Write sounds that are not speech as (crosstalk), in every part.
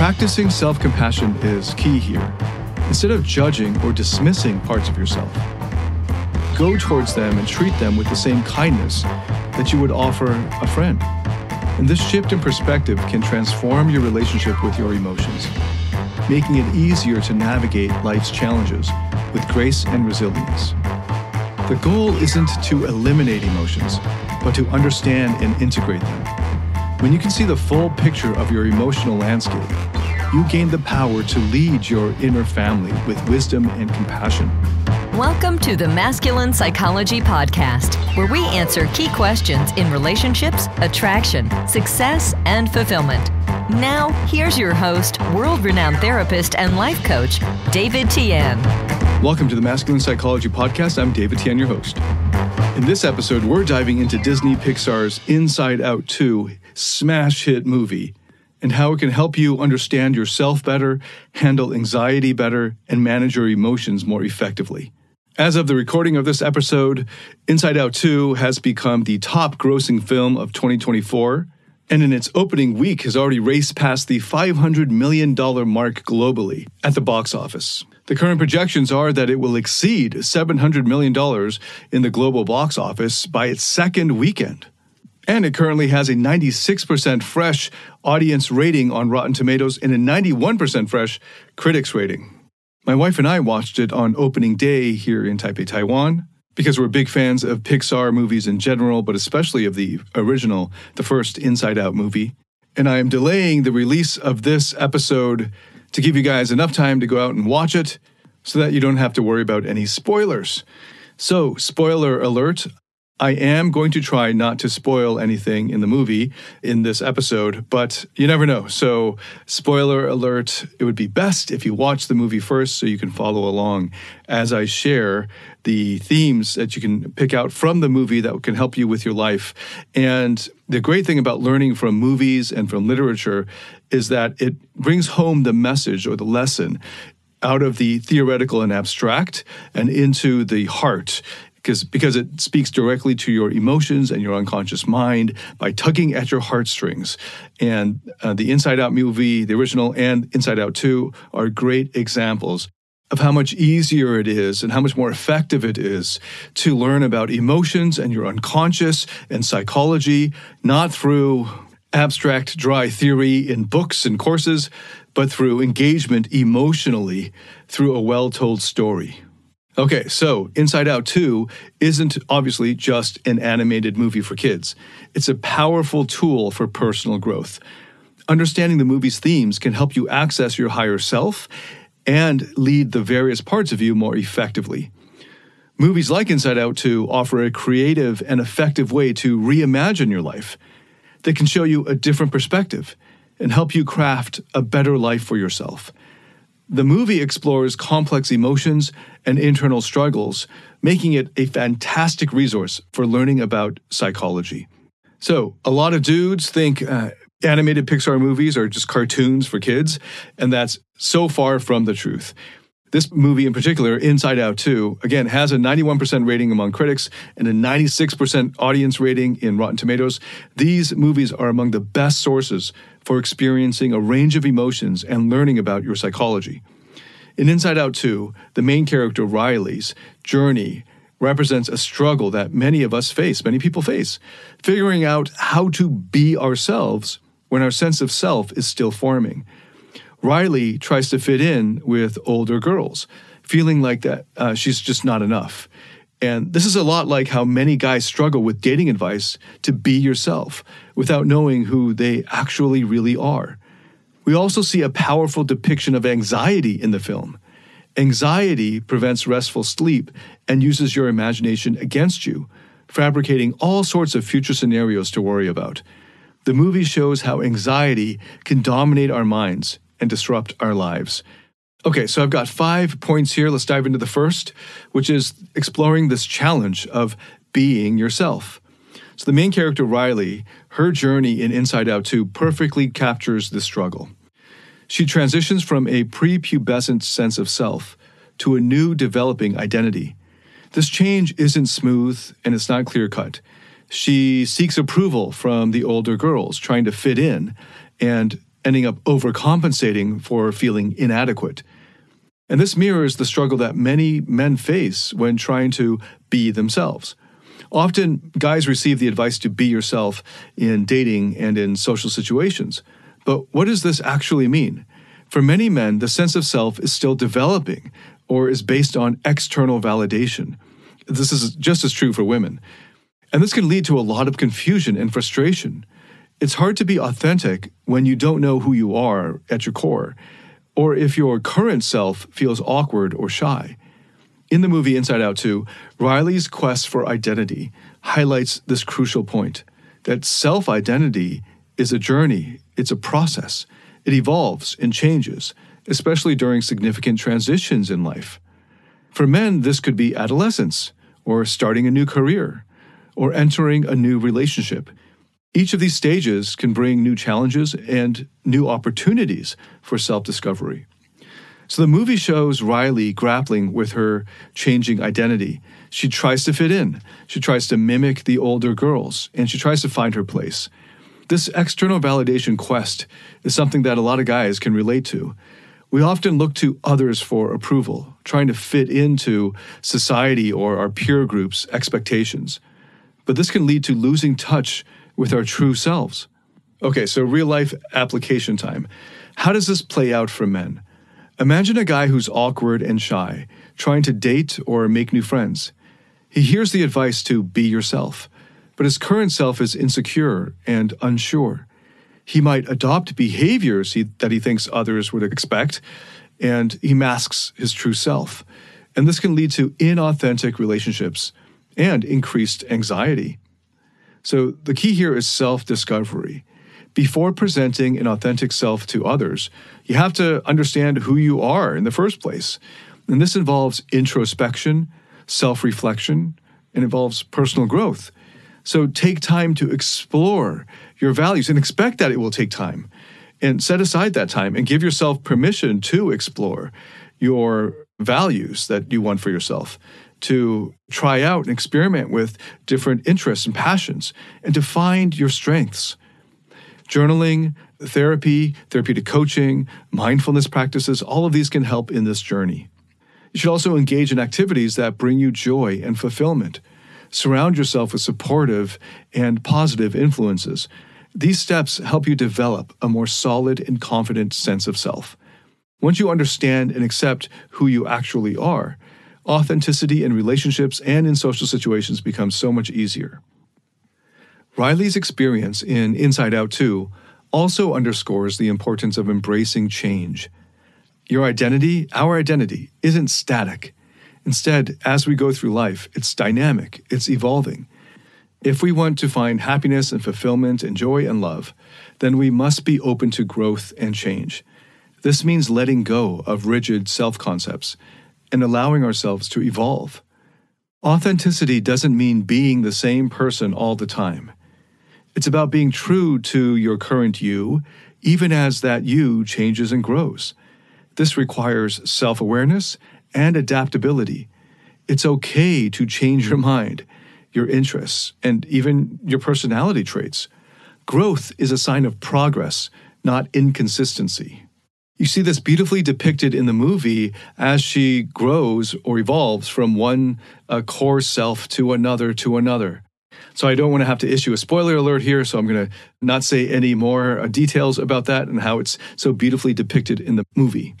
Practicing self compassion is key here. Instead of judging or dismissing parts of yourself, go towards them and treat them with the same kindness that you would offer a friend. And this shift in perspective can transform your relationship with your emotions, making it easier to navigate life's challenges with grace and resilience. The goal isn't to eliminate emotions, but to understand and integrate them. When you can see the full picture of your emotional landscape, you gain the power to lead your inner family with wisdom and compassion. Welcome to the Masculine Psychology Podcast, where we answer key questions in relationships, attraction, success, and fulfillment. Now, here's your host, world renowned therapist and life coach, David Tian. Welcome to the Masculine Psychology Podcast. I'm David Tian, your host. In this episode, we're diving into Disney Pixar's Inside Out 2 smash hit movie and how it can help you understand yourself better, handle anxiety better, and manage your emotions more effectively. As of the recording of this episode, Inside Out 2 has become the top grossing film of 2024, and in its opening week has already raced past the $500 million mark globally at the box office. The current projections are that it will exceed $700 million in the global box office by its second weekend. And it currently has a 96% fresh audience rating on Rotten Tomatoes and a 91% fresh critics rating. My wife and I watched it on opening day here in Taipei, Taiwan, because we're big fans of Pixar movies in general, but especially of the original, the first Inside Out movie. And I am delaying the release of this episode to give you guys enough time to go out and watch it so that you don't have to worry about any spoilers. So, spoiler alert, I am going to try not to spoil anything in the movie in this episode, but you never know. So, spoiler alert, it would be best if you watch the movie first so you can follow along as I share the themes that you can pick out from the movie that can help you with your life. And the great thing about learning from movies and from literature is that it brings home the message or the lesson out of the theoretical and abstract and into the heart because because it speaks directly to your emotions and your unconscious mind by tugging at your heartstrings. And uh, the Inside Out movie, the original and Inside Out 2 are great examples of how much easier it is and how much more effective it is to learn about emotions and your unconscious and psychology, not through abstract, dry theory in books and courses, but through engagement emotionally through a well told story. Okay, so Inside Out 2 isn't obviously just an animated movie for kids. It's a powerful tool for personal growth. Understanding the movie's themes can help you access your higher self and lead the various parts of you more effectively. Movies like Inside Out 2 offer a creative and effective way to reimagine your life. They can show you a different perspective and help you craft a better life for yourself. The movie explores complex emotions and internal struggles, making it a fantastic resource for learning about psychology. So, a lot of dudes think uh, animated Pixar movies are just cartoons for kids, and that's so far from the truth. This movie in particular, Inside Out 2, again, has a 91% rating among critics and a 96% audience rating in Rotten Tomatoes. These movies are among the best sources for experiencing a range of emotions and learning about your psychology. In Inside Out 2, the main character, Riley's journey represents a struggle that many of us face, many people face, figuring out how to be ourselves when our sense of self is still forming. Riley tries to fit in with older girls, feeling like that uh, she's just not enough. And this is a lot like how many guys struggle with dating advice to be yourself without knowing who they actually really are. We also see a powerful depiction of anxiety in the film. Anxiety prevents restful sleep and uses your imagination against you, fabricating all sorts of future scenarios to worry about. The movie shows how anxiety can dominate our minds and disrupt our lives. Okay, so I've got five points here. Let's dive into the first, which is exploring this challenge of being yourself. So, the main character, Riley, her journey in Inside Out 2 perfectly captures this struggle. She transitions from a prepubescent sense of self to a new developing identity. This change isn't smooth and it's not clear cut. She seeks approval from the older girls, trying to fit in, and ending up overcompensating for feeling inadequate. And this mirrors the struggle that many men face when trying to be themselves. Often, guys receive the advice to be yourself in dating and in social situations. But what does this actually mean? For many men, the sense of self is still developing or is based on external validation. This is just as true for women. And this can lead to a lot of confusion and frustration. It's hard to be authentic when you don't know who you are at your core, or if your current self feels awkward or shy. In the movie Inside Out 2, Riley's quest for identity highlights this crucial point that self identity is a journey, it's a process. It evolves and changes, especially during significant transitions in life. For men, this could be adolescence, or starting a new career, or entering a new relationship. Each of these stages can bring new challenges and new opportunities for self discovery. So the movie shows Riley grappling with her changing identity. She tries to fit in, she tries to mimic the older girls, and she tries to find her place. This external validation quest is something that a lot of guys can relate to. We often look to others for approval, trying to fit into society or our peer group's expectations. But this can lead to losing touch with our true selves. Okay, so real life application time. How does this play out for men? Imagine a guy who's awkward and shy, trying to date or make new friends. He hears the advice to be yourself, but his current self is insecure and unsure. He might adopt behaviors he, that he thinks others would expect, and he masks his true self. And this can lead to inauthentic relationships and increased anxiety. So the key here is self discovery. Before presenting an authentic self to others, you have to understand who you are in the first place. And this involves introspection, self reflection, and involves personal growth. So take time to explore your values and expect that it will take time. And set aside that time and give yourself permission to explore your values that you want for yourself to try out and experiment with different interests and passions, and to find your strengths. Journaling, therapy, therapeutic coaching, mindfulness practices, all of these can help in this journey. You should also engage in activities that bring you joy and fulfillment. Surround yourself with supportive and positive influences. These steps help you develop a more solid and confident sense of self. Once you understand and accept who you actually are, authenticity in relationships and in social situations becomes so much easier. Riley's experience in Inside Out 2 also underscores the importance of embracing change. Your identity, our identity, isn't static. Instead, as we go through life, it's dynamic, it's evolving. If we want to find happiness and fulfillment and joy and love, then we must be open to growth and change. This means letting go of rigid self concepts and allowing ourselves to evolve. Authenticity doesn't mean being the same person all the time. It's about being true to your current you, even as that you changes and grows. This requires self awareness and adaptability. It's okay to change your mind, your interests, and even your personality traits. Growth is a sign of progress, not inconsistency. You see this beautifully depicted in the movie as she grows or evolves from one uh, core self to another to another. So I don't want to have to issue a spoiler alert here, so I'm going to not say any more uh, details about that and how it's so beautifully depicted in the movie.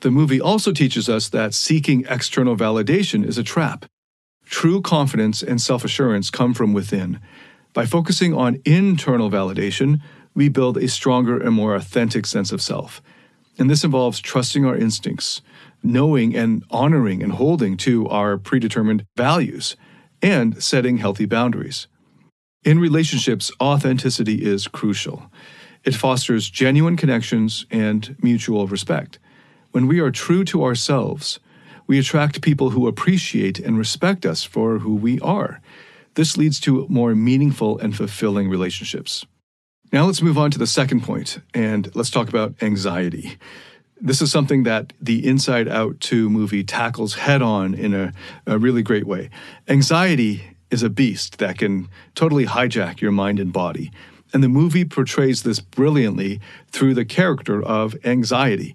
The movie also teaches us that seeking external validation is a trap. True confidence and self assurance come from within. By focusing on internal validation, we build a stronger and more authentic sense of self. And this involves trusting our instincts, knowing and honoring and holding to our predetermined values, and setting healthy boundaries. In relationships, authenticity is crucial. It fosters genuine connections and mutual respect. When we are true to ourselves, we attract people who appreciate and respect us for who we are. This leads to more meaningful and fulfilling relationships. Now let's move on to the second point, and let's talk about anxiety. This is something that the Inside Out 2 movie tackles head on in a, a really great way. Anxiety is a beast that can totally hijack your mind and body. And the movie portrays this brilliantly through the character of anxiety.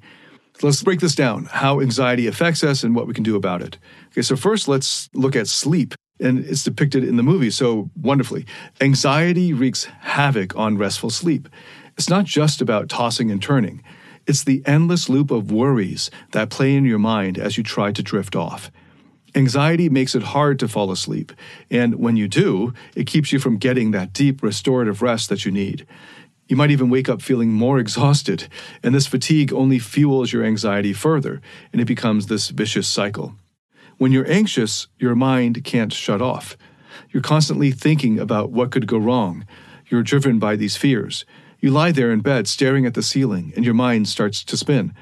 So let's break this down how anxiety affects us and what we can do about it. Okay, so first let's look at sleep. And it's depicted in the movie so wonderfully. Anxiety wreaks havoc on restful sleep. It's not just about tossing and turning, it's the endless loop of worries that play in your mind as you try to drift off. Anxiety makes it hard to fall asleep, and when you do, it keeps you from getting that deep restorative rest that you need. You might even wake up feeling more exhausted, and this fatigue only fuels your anxiety further, and it becomes this vicious cycle. When you're anxious, your mind can't shut off. You're constantly thinking about what could go wrong. You're driven by these fears. You lie there in bed staring at the ceiling, and your mind starts to spin.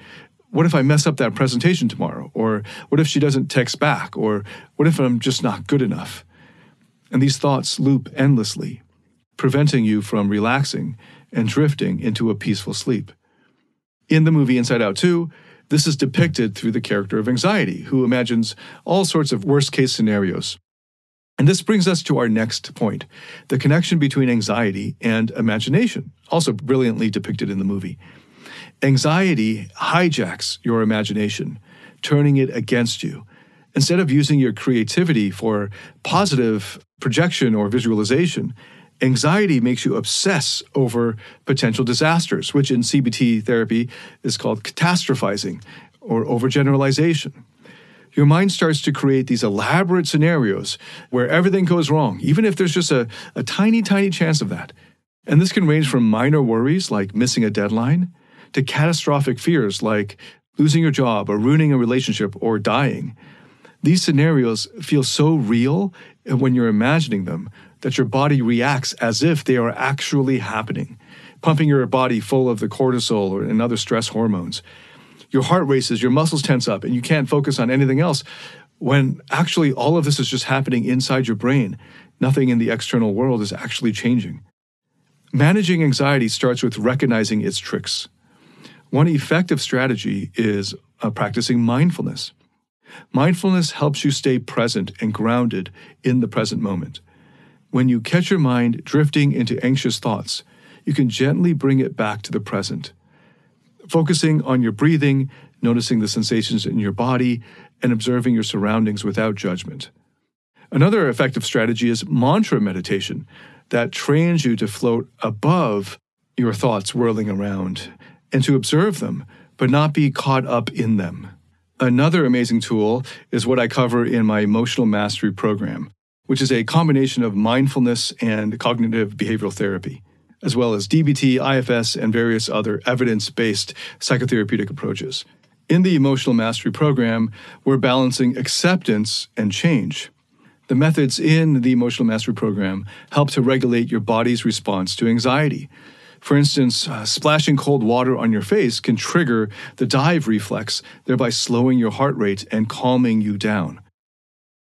What if I mess up that presentation tomorrow? Or what if she doesn't text back? Or what if I'm just not good enough? And these thoughts loop endlessly, preventing you from relaxing and drifting into a peaceful sleep. In the movie Inside Out 2, this is depicted through the character of anxiety, who imagines all sorts of worst case scenarios. And this brings us to our next point the connection between anxiety and imagination, also brilliantly depicted in the movie. Anxiety hijacks your imagination, turning it against you. Instead of using your creativity for positive projection or visualization, anxiety makes you obsess over potential disasters, which in CBT therapy is called catastrophizing or overgeneralization. Your mind starts to create these elaborate scenarios where everything goes wrong, even if there's just a, a tiny, tiny chance of that. And this can range from minor worries like missing a deadline to catastrophic fears like losing your job or ruining a relationship or dying. These scenarios feel so real when you're imagining them that your body reacts as if they are actually happening, pumping your body full of the cortisol and other stress hormones. Your heart races, your muscles tense up, and you can't focus on anything else when actually all of this is just happening inside your brain. Nothing in the external world is actually changing. Managing anxiety starts with recognizing its tricks. One effective strategy is uh, practicing mindfulness. Mindfulness helps you stay present and grounded in the present moment. When you catch your mind drifting into anxious thoughts, you can gently bring it back to the present. Focusing on your breathing, noticing the sensations in your body, and observing your surroundings without judgment. Another effective strategy is mantra meditation that trains you to float above your thoughts whirling around and to observe them, but not be caught up in them. Another amazing tool is what I cover in my emotional mastery program, which is a combination of mindfulness and cognitive behavioral therapy, as well as DBT, IFS, and various other evidence based psychotherapeutic approaches. In the emotional mastery program, we're balancing acceptance and change. The methods in the emotional mastery program help to regulate your body's response to anxiety, for instance, uh, splashing cold water on your face can trigger the dive reflex, thereby slowing your heart rate and calming you down.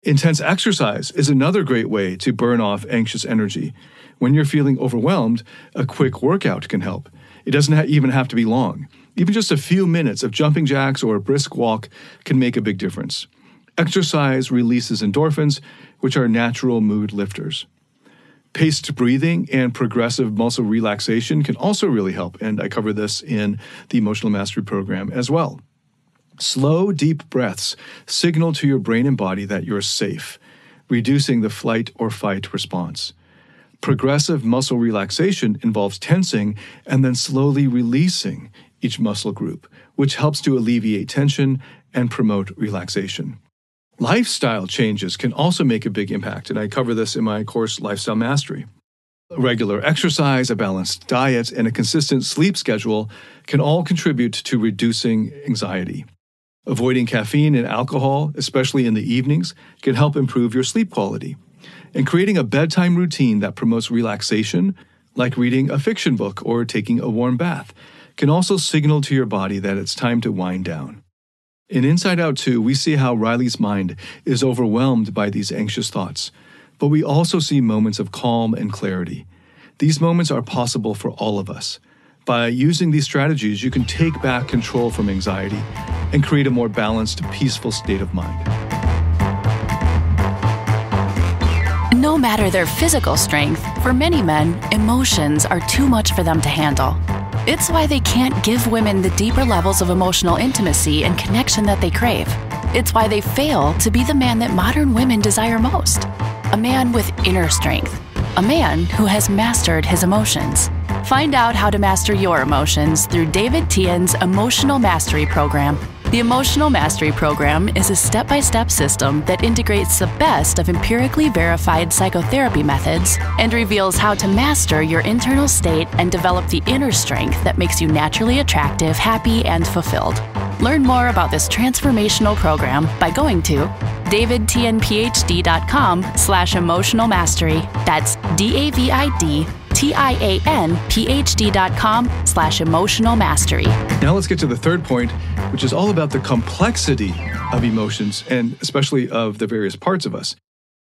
Intense exercise is another great way to burn off anxious energy. When you're feeling overwhelmed, a quick workout can help. It doesn't even have to be long. Even just a few minutes of jumping jacks or a brisk walk can make a big difference. Exercise releases endorphins, which are natural mood lifters. Paced breathing and progressive muscle relaxation can also really help, and I cover this in the Emotional Mastery Program as well. Slow, deep breaths signal to your brain and body that you're safe, reducing the flight or fight response. Progressive muscle relaxation involves tensing and then slowly releasing each muscle group, which helps to alleviate tension and promote relaxation. Lifestyle changes can also make a big impact, and I cover this in my course, Lifestyle Mastery. Regular exercise, a balanced diet, and a consistent sleep schedule can all contribute to reducing anxiety. Avoiding caffeine and alcohol, especially in the evenings, can help improve your sleep quality. And creating a bedtime routine that promotes relaxation, like reading a fiction book or taking a warm bath, can also signal to your body that it's time to wind down. In Inside Out 2, we see how Riley's mind is overwhelmed by these anxious thoughts, but we also see moments of calm and clarity. These moments are possible for all of us. By using these strategies, you can take back control from anxiety and create a more balanced, peaceful state of mind. Matter their physical strength, for many men, emotions are too much for them to handle. It's why they can't give women the deeper levels of emotional intimacy and connection that they crave. It's why they fail to be the man that modern women desire most a man with inner strength, a man who has mastered his emotions. Find out how to master your emotions through David Tian's Emotional Mastery Program. The Emotional Mastery Program is a step by step system that integrates the best of empirically verified psychotherapy methods and reveals how to master your internal state and develop the inner strength that makes you naturally attractive, happy, and fulfilled. Learn more about this transformational program by going to davidtianphd.com slash emotional mastery. That's D-A-V-I-D T-I-A-N P-H-D.com slash emotional mastery. Now let's get to the third point, which is all about the complexity of emotions and especially of the various parts of us.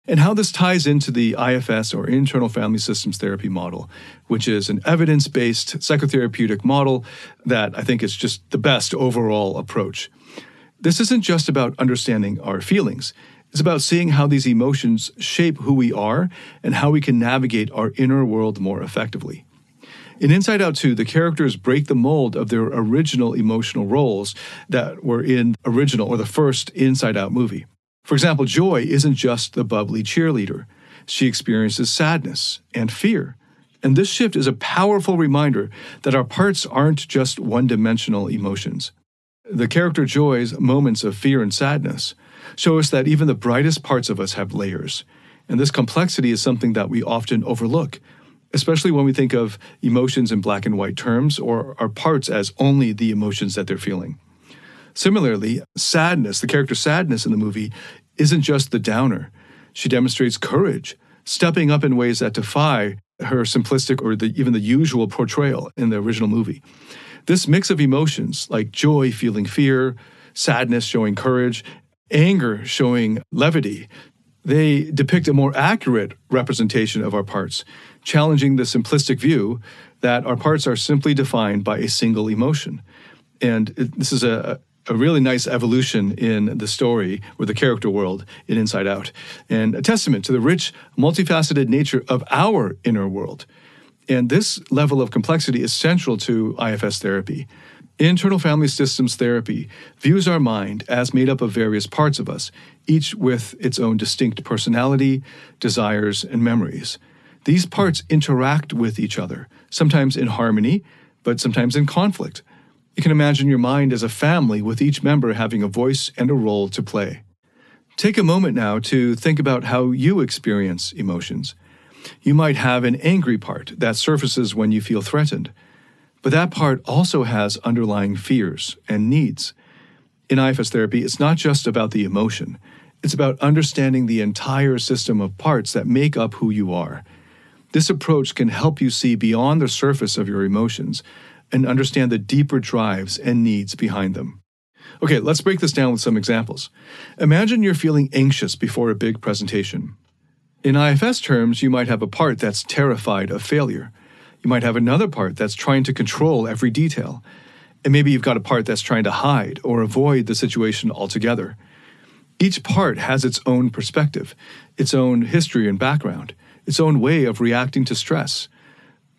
And how this ties into the IFS or internal family systems therapy model, which is an evidence based psychotherapeutic model that I think is just the best overall approach. This isn't just about understanding our feelings, it's about seeing how these emotions shape who we are and how we can navigate our inner world more effectively. In Inside Out 2, the characters break the mold of their original emotional roles that were in original or the first Inside Out movie. For example, Joy isn't just the bubbly cheerleader. She experiences sadness and fear. And this shift is a powerful reminder that our parts aren't just one dimensional emotions. The character Joy's moments of fear and sadness show us that even the brightest parts of us have layers. And this complexity is something that we often overlook, especially when we think of emotions in black and white terms or our parts as only the emotions that they're feeling. Similarly, sadness, the character sadness in the movie, isn't just the downer. She demonstrates courage, stepping up in ways that defy her simplistic or the, even the usual portrayal in the original movie. This mix of emotions, like joy feeling fear, sadness showing courage, anger showing levity, they depict a more accurate representation of our parts, challenging the simplistic view that our parts are simply defined by a single emotion. And this is a, a really nice evolution in the story or the character world in Inside Out, and a testament to the rich, multifaceted nature of our inner world. And this level of complexity is central to IFS therapy. Internal family systems therapy views our mind as made up of various parts of us, each with its own distinct personality, desires, and memories. These parts interact with each other, sometimes in harmony, but sometimes in conflict. You can imagine your mind as a family with each member having a voice and a role to play. Take a moment now to think about how you experience emotions. You might have an angry part that surfaces when you feel threatened. But that part also has underlying fears and needs. In IFS therapy, it's not just about the emotion, it's about understanding the entire system of parts that make up who you are. This approach can help you see beyond the surface of your emotions and understand the deeper drives and needs behind them. Okay, let's break this down with some examples. Imagine you're feeling anxious before a big presentation. In IFS terms, you might have a part that's terrified of failure. You might have another part that's trying to control every detail. And maybe you've got a part that's trying to hide or avoid the situation altogether. Each part has its own perspective, its own history and background, its own way of reacting to stress,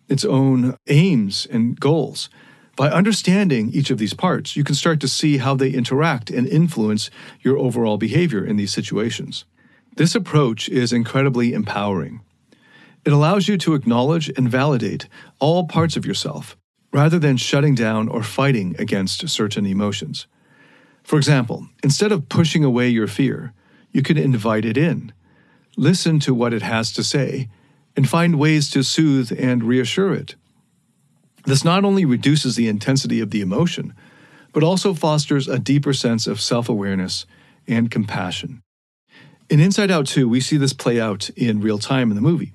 its own aims and goals. By understanding each of these parts, you can start to see how they interact and influence your overall behavior in these situations. This approach is incredibly empowering. It allows you to acknowledge and validate all parts of yourself rather than shutting down or fighting against certain emotions. For example, instead of pushing away your fear, you can invite it in, listen to what it has to say, and find ways to soothe and reassure it. This not only reduces the intensity of the emotion, but also fosters a deeper sense of self awareness and compassion. In Inside Out 2, we see this play out in real time in the movie.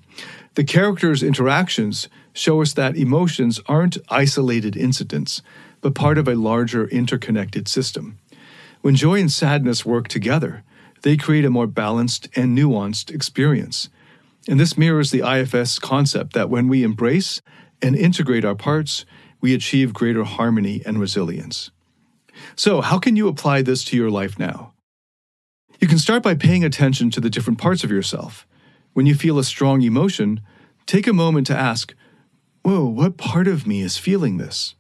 The characters' interactions show us that emotions aren't isolated incidents, but part of a larger interconnected system. When joy and sadness work together, they create a more balanced and nuanced experience. And this mirrors the IFS concept that when we embrace and integrate our parts, we achieve greater harmony and resilience. So, how can you apply this to your life now? You can start by paying attention to the different parts of yourself When you feel a strong emotion, take a moment to ask, Whoa, what part of me is feeling this?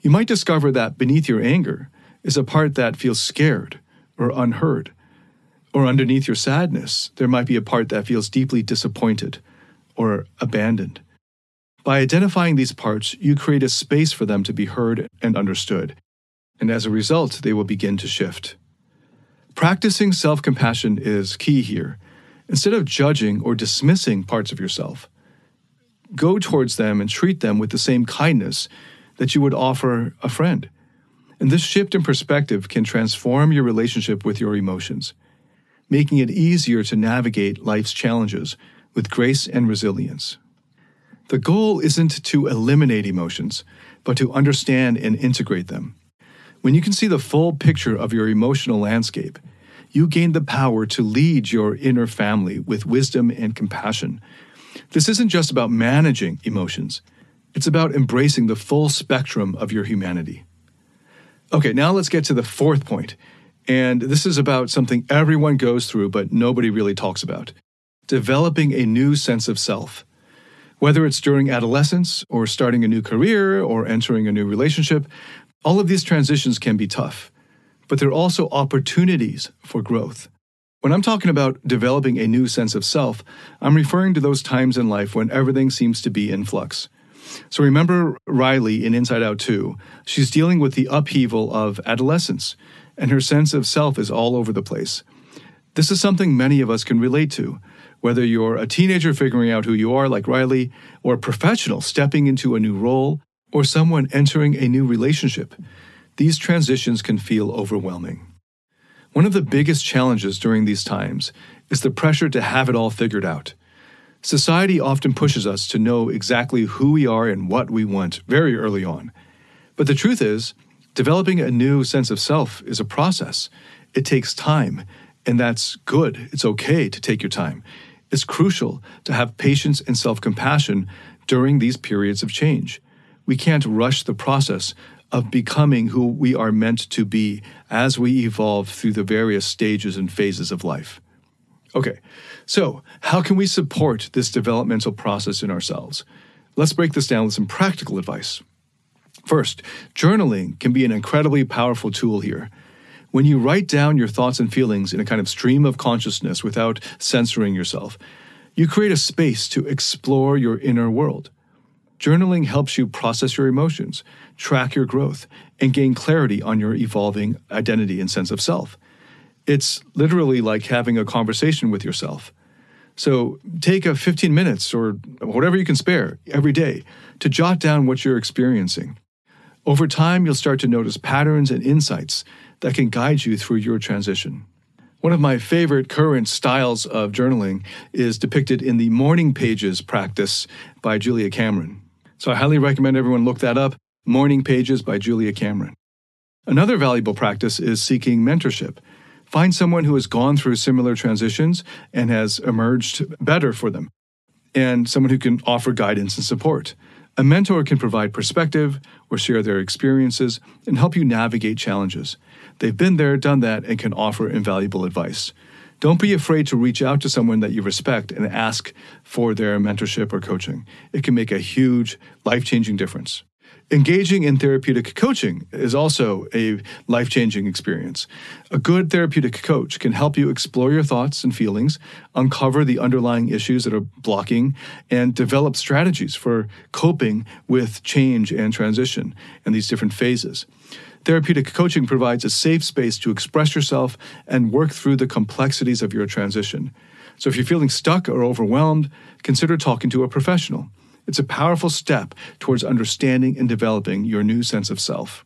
You might discover that beneath your anger is a part that feels scared or unheard. Or underneath your sadness, there might be a part that feels deeply disappointed or abandoned. By identifying these parts, you create a space for them to be heard and understood, and as a result, they will begin to shift. Practicing self compassion is key here. Instead of judging or dismissing parts of yourself, go towards them and treat them with the same kindness that you would offer a friend. And this shift in perspective can transform your relationship with your emotions, making it easier to navigate life's challenges with grace and resilience. The goal isn't to eliminate emotions, but to understand and integrate them. When you can see the full picture of your emotional landscape, you gain the power to lead your inner family with wisdom and compassion. This isn't just about managing emotions, it's about embracing the full spectrum of your humanity. Okay, now let's get to the fourth point. And this is about something everyone goes through, but nobody really talks about developing a new sense of self. Whether it's during adolescence, or starting a new career, or entering a new relationship, all of these transitions can be tough, but they're also opportunities for growth. When I'm talking about developing a new sense of self, I'm referring to those times in life when everything seems to be in flux. So remember Riley in Inside Out 2. She's dealing with the upheaval of adolescence, and her sense of self is all over the place. This is something many of us can relate to, whether you're a teenager figuring out who you are, like Riley, or a professional stepping into a new role, or someone entering a new relationship. These transitions can feel overwhelming. One of the biggest challenges during these times is the pressure to have it all figured out. Society often pushes us to know exactly who we are and what we want very early on. But the truth is, developing a new sense of self is a process. It takes time, and that's good. It's okay to take your time. It's crucial to have patience and self compassion during these periods of change. We can't rush the process of becoming who we are meant to be as we evolve through the various stages and phases of life. Okay, so how can we support this developmental process in ourselves? Let's break this down with some practical advice. First, journaling can be an incredibly powerful tool here. When you write down your thoughts and feelings in a kind of stream of consciousness without censoring yourself, you create a space to explore your inner world. Journaling helps you process your emotions, track your growth, and gain clarity on your evolving identity and sense of self. It's literally like having a conversation with yourself. So take a 15 minutes or whatever you can spare every day to jot down what you're experiencing. Over time, you'll start to notice patterns and insights that can guide you through your transition. One of my favorite current styles of journaling is depicted in the morning pages practice by Julia Cameron. So I highly recommend everyone look that up Morning Pages by Julia Cameron. Another valuable practice is seeking mentorship. Find someone who has gone through similar transitions and has emerged better for them, and someone who can offer guidance and support. A mentor can provide perspective or share their experiences and help you navigate challenges. They've been there, done that, and can offer invaluable advice. Don't be afraid to reach out to someone that you respect and ask for their mentorship or coaching. It can make a huge, life changing difference. Engaging in therapeutic coaching is also a life changing experience. A good therapeutic coach can help you explore your thoughts and feelings, uncover the underlying issues that are blocking, and develop strategies for coping with change and transition in these different phases. Therapeutic coaching provides a safe space to express yourself and work through the complexities of your transition. So if you're feeling stuck or overwhelmed, consider talking to a professional. It's a powerful step towards understanding and developing your new sense of self.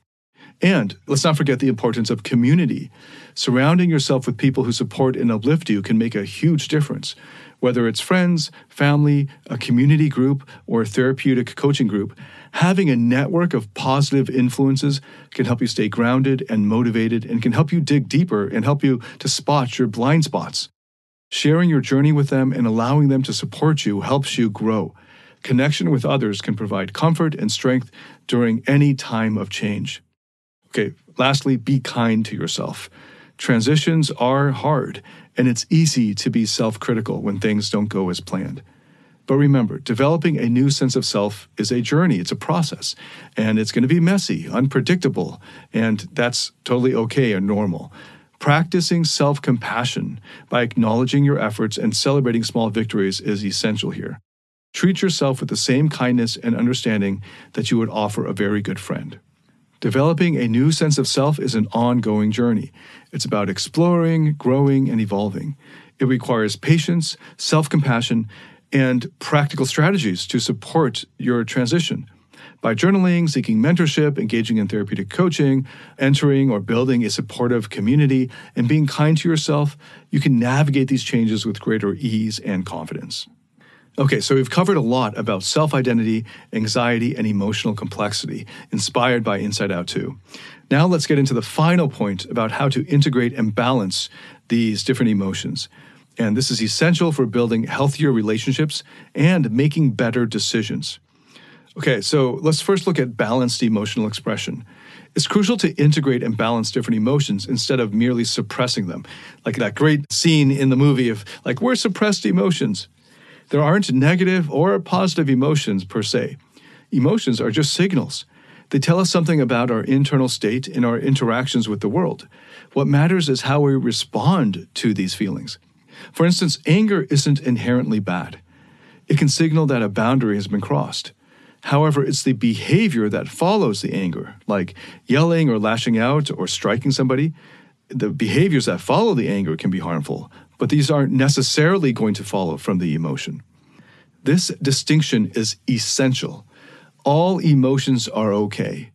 And let's not forget the importance of community. Surrounding yourself with people who support and uplift you can make a huge difference. Whether it's friends, family, a community group, or a therapeutic coaching group, having a network of positive influences can help you stay grounded and motivated and can help you dig deeper and help you to spot your blind spots. Sharing your journey with them and allowing them to support you helps you grow. Connection with others can provide comfort and strength during any time of change. Okay, lastly, be kind to yourself. Transitions are hard, and it's easy to be self critical when things don't go as planned. But remember, developing a new sense of self is a journey, it's a process, and it's going to be messy, unpredictable, and that's totally okay and normal. Practicing self compassion by acknowledging your efforts and celebrating small victories is essential here. Treat yourself with the same kindness and understanding that you would offer a very good friend. Developing a new sense of self is an ongoing journey. It's about exploring, growing, and evolving. It requires patience, self compassion, and practical strategies to support your transition by journaling, seeking mentorship, engaging in therapeutic coaching, entering or building a supportive community, and being kind to yourself, you can navigate these changes with greater ease and confidence. Okay, so we've covered a lot about self identity, anxiety, and emotional complexity, inspired by Inside Out 2. Now let's get into the final point about how to integrate and balance these different emotions. And this is essential for building healthier relationships and making better decisions. Okay, so let's first look at balanced emotional expression. It's crucial to integrate and balance different emotions instead of merely suppressing them. Like that great scene in the movie of, like, we're suppressed emotions. There aren't negative or positive emotions per se. Emotions are just signals. They tell us something about our internal state and our interactions with the world. What matters is how we respond to these feelings. For instance, anger isn't inherently bad. It can signal that a boundary has been crossed. However, it's the behavior that follows the anger, like yelling or lashing out or striking somebody. The behaviors that follow the anger can be harmful, but these aren't necessarily going to follow from the emotion. This distinction is essential. All emotions are okay,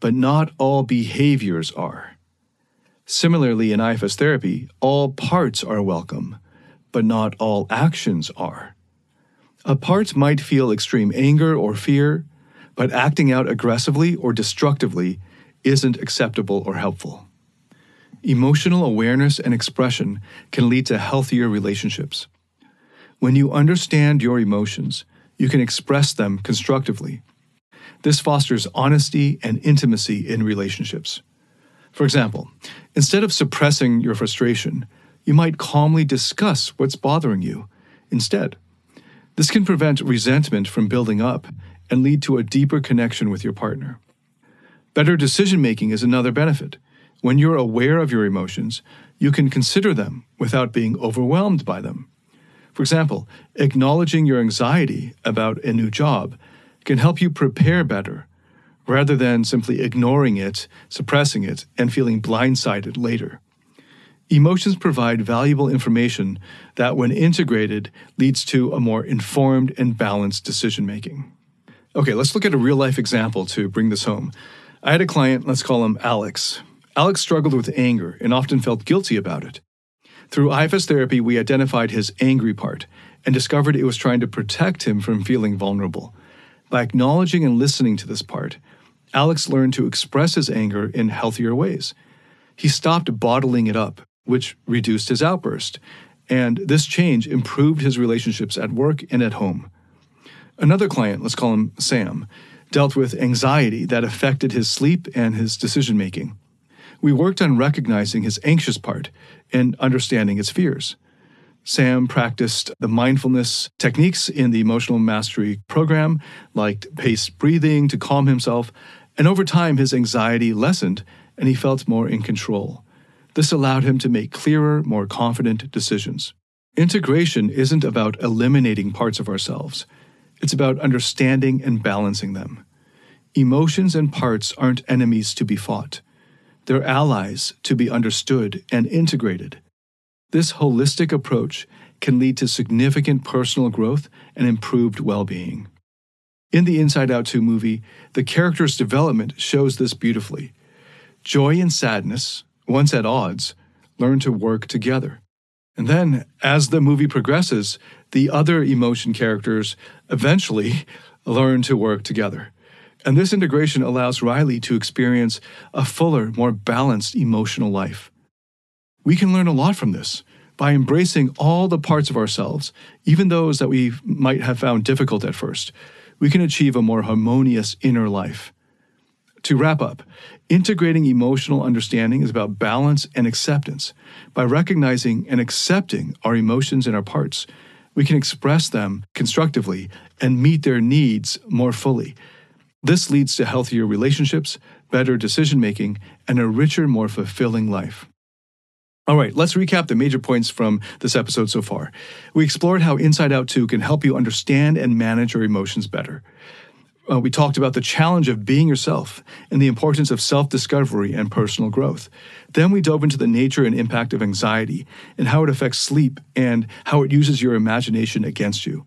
but not all behaviors are. Similarly, in IFS therapy, all parts are welcome, but not all actions are. A part might feel extreme anger or fear, but acting out aggressively or destructively isn't acceptable or helpful. Emotional awareness and expression can lead to healthier relationships. When you understand your emotions, you can express them constructively. This fosters honesty and intimacy in relationships. For example, instead of suppressing your frustration, you might calmly discuss what's bothering you instead. This can prevent resentment from building up and lead to a deeper connection with your partner. Better decision making is another benefit. When you're aware of your emotions, you can consider them without being overwhelmed by them. For example, acknowledging your anxiety about a new job can help you prepare better rather than simply ignoring it, suppressing it, and feeling blindsided later. Emotions provide valuable information that, when integrated, leads to a more informed and balanced decision making. Okay, let's look at a real life example to bring this home. I had a client, let's call him Alex. Alex struggled with anger and often felt guilty about it. Through IFS therapy, we identified his angry part and discovered it was trying to protect him from feeling vulnerable. By acknowledging and listening to this part, Alex learned to express his anger in healthier ways. He stopped bottling it up which reduced his outburst. And this change improved his relationships at work and at home. Another client, let's call him Sam, dealt with anxiety that affected his sleep and his decision making. We worked on recognizing his anxious part and understanding his fears. Sam practiced the mindfulness techniques in the emotional mastery program, like paced breathing to calm himself, and over time his anxiety lessened and he felt more in control. This allowed him to make clearer, more confident decisions. Integration isn't about eliminating parts of ourselves, it's about understanding and balancing them. Emotions and parts aren't enemies to be fought, they're allies to be understood and integrated. This holistic approach can lead to significant personal growth and improved well being. In the Inside Out 2 movie, the character's development shows this beautifully. Joy and sadness, once at odds, learn to work together. And then, as the movie progresses, the other emotion characters eventually (laughs) learn to work together. And this integration allows Riley to experience a fuller, more balanced emotional life. We can learn a lot from this by embracing all the parts of ourselves, even those that we might have found difficult at first. We can achieve a more harmonious inner life. To wrap up, integrating emotional understanding is about balance and acceptance. By recognizing and accepting our emotions and our parts, we can express them constructively and meet their needs more fully. This leads to healthier relationships, better decision making, and a richer, more fulfilling life. All right, let's recap the major points from this episode so far. We explored how Inside Out 2 can help you understand and manage your emotions better. Uh, we talked about the challenge of being yourself and the importance of self discovery and personal growth. Then we dove into the nature and impact of anxiety and how it affects sleep and how it uses your imagination against you.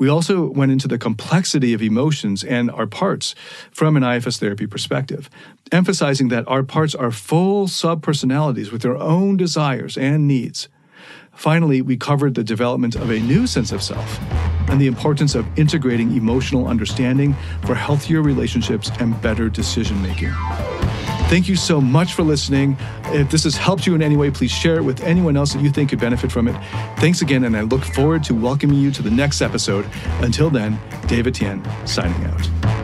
We also went into the complexity of emotions and our parts from an IFS therapy perspective, emphasizing that our parts are full subpersonalities with their own desires and needs. Finally, we covered the development of a new sense of self and the importance of integrating emotional understanding for healthier relationships and better decision making. Thank you so much for listening. If this has helped you in any way, please share it with anyone else that you think could benefit from it. Thanks again, and I look forward to welcoming you to the next episode. Until then, David Tian signing out.